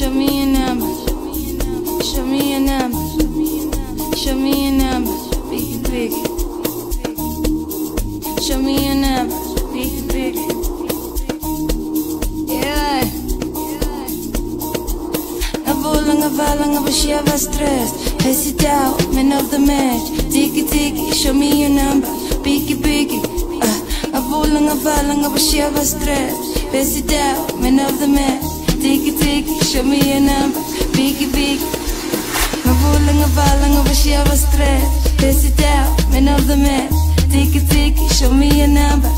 Show me your number. Show me your number. Show me your number. Biggie, biggie. Show me your number. Biggie, biggie. Yeah. Nabola nga vala nga bashiava stress Hesi down, man of the match Tiki tiki, show me your number Biggie biggie uh, Nabola nga vala nga bashiava stress Hesi down, man of the match show me your number Biggie biggie. Nabola nga vala nga bashiava stress Hesi down, man of the match Tiki tiki, show me your number